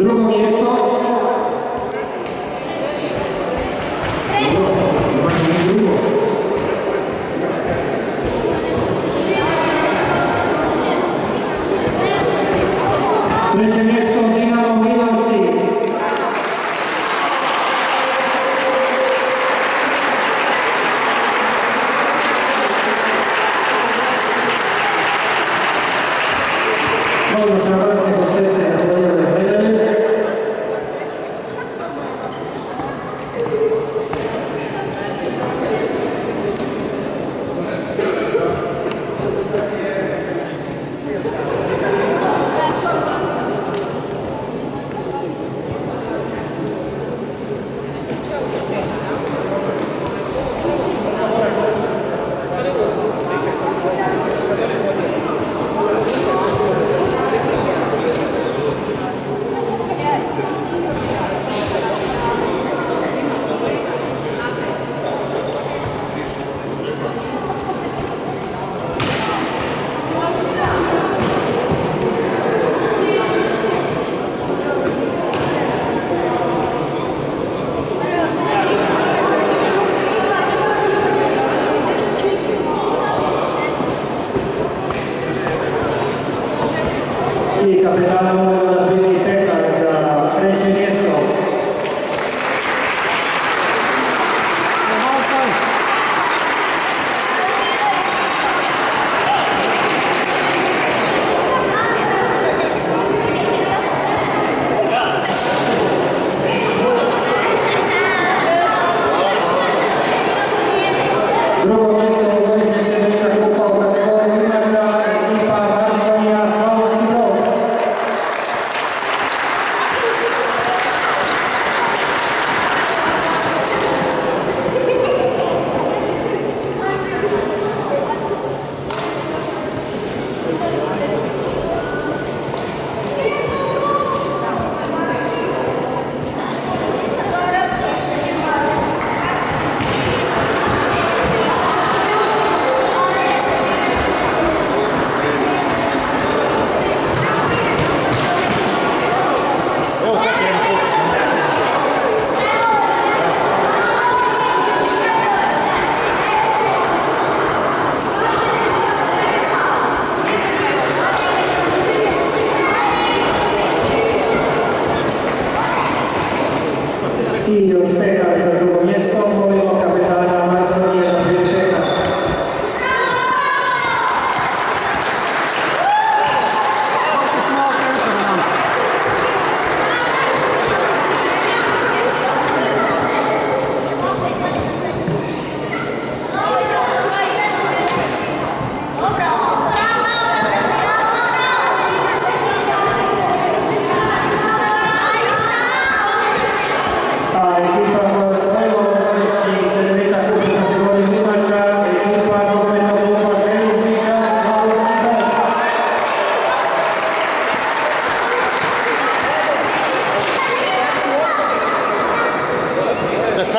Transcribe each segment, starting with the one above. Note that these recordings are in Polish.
Drugo drugo. Treće mjesto Dinamo Milovci. Molim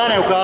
né, o carro.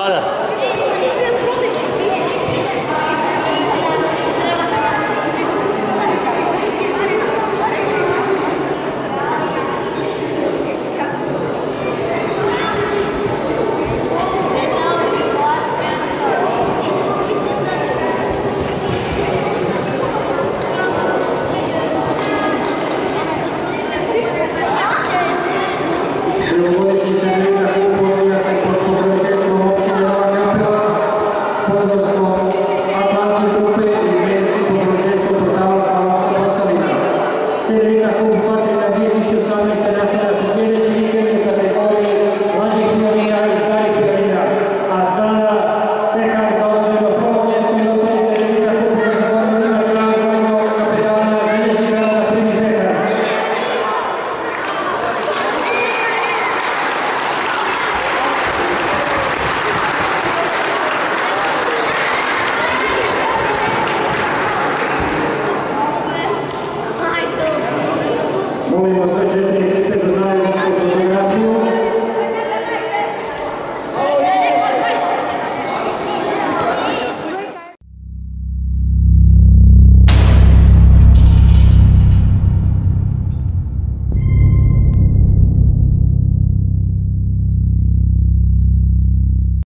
bastante gente